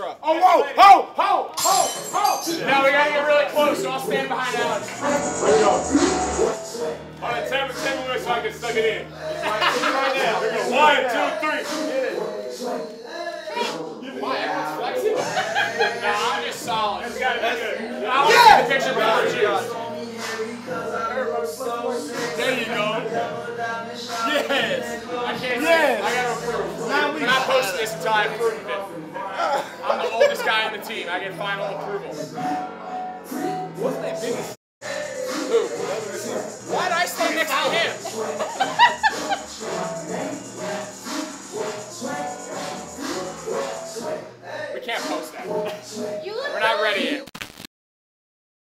truck. Oh, whoa, ho, ho, ho, ho. Now we gotta get really close, so I'll stand behind Alex. All right, tap it, tap it, so I can suck it in. Right now. One, two, three. Why? Everyone's flexing? nah, I'm just solid. That's gotta be good. I want yeah. the picture before you. There you go. Yes. I can't yes. say. I gotta approve. Now I post this until I approve it. I'm the oldest guy on the team. I get final approval. What's my biggest? Who? Why did I stand next to him? we can't post that. We're not ready yet.